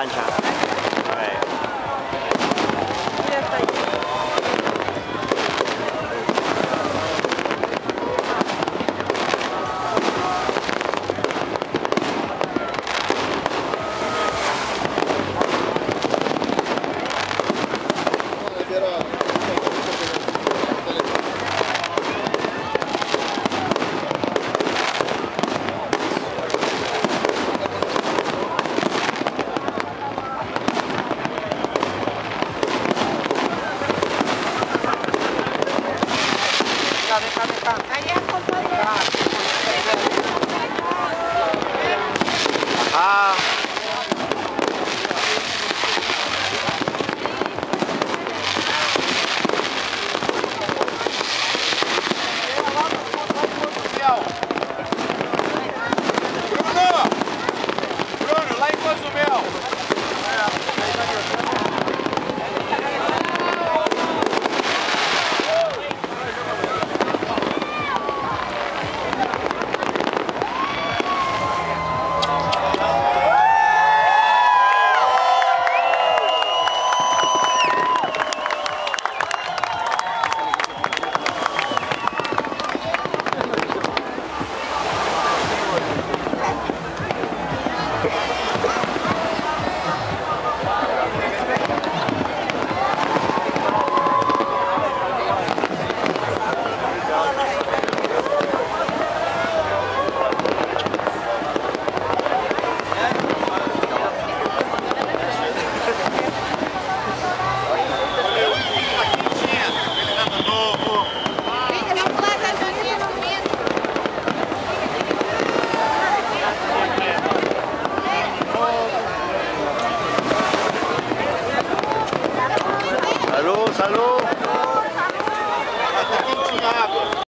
专场。Allá, Salud.